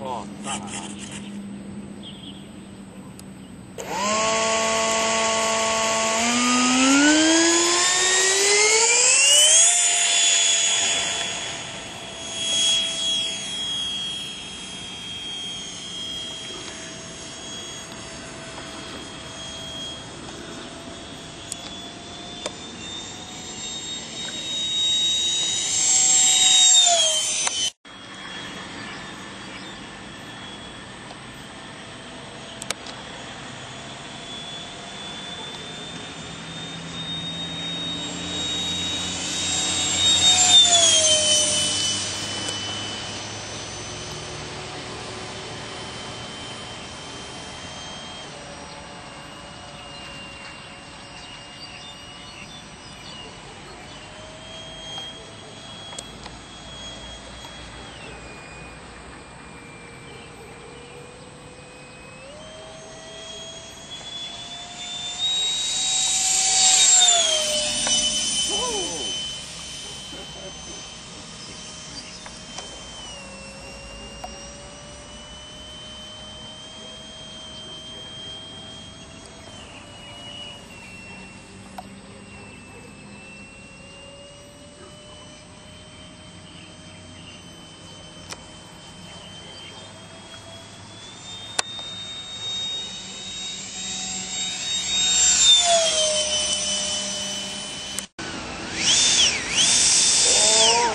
哦，大海啊！